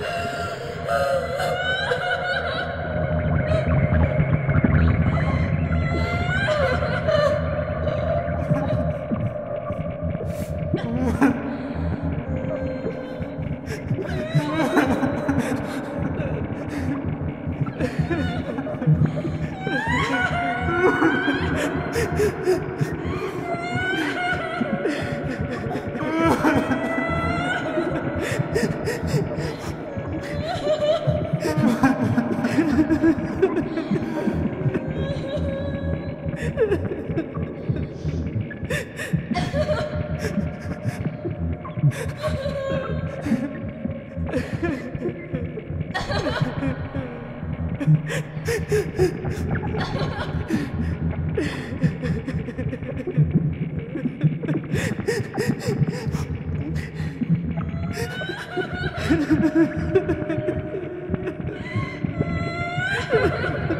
Ha ha ha! Ha ha ha!